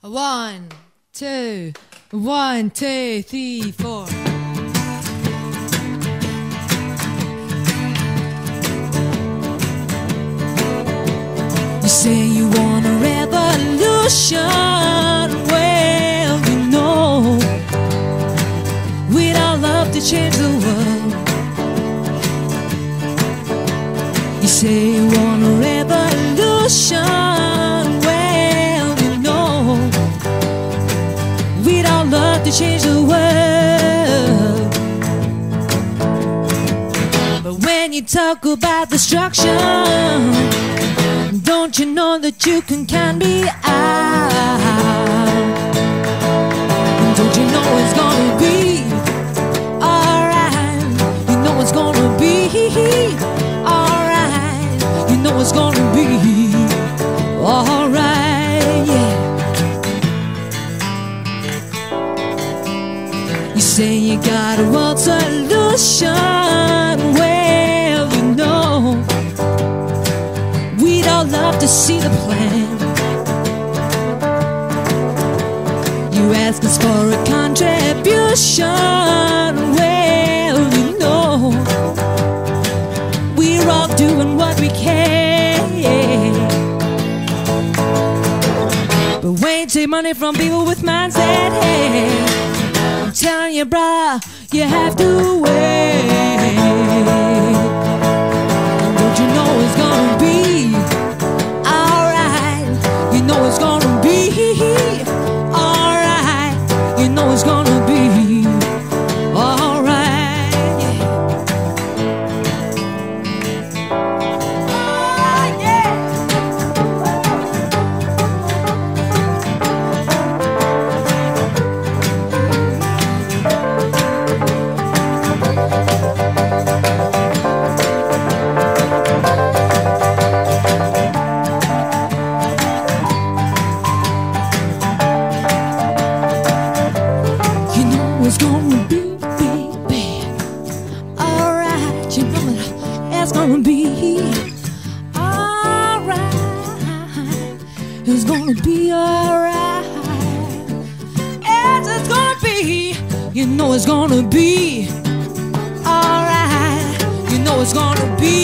One, two, one, two, three, four. You say you want a revolution. Well, you know, we'd all love to change the world. You say you want a revolution. To change the world. But when you talk about destruction, don't you know that you can count me out? Say you got a world solution. Well, you know. We'd all love to see the plan. You ask us for a contribution. Well, you know, we're all doing what we can. But when you take money from people with mindset, hey, I'm telling you, you have to wait. Don't you know it's gonna be alright? You know it's gonna be it's gonna be, be, be alright. You know that it's gonna be alright. It's gonna be alright. It's gonna be. You know it's gonna be alright. You know it's gonna be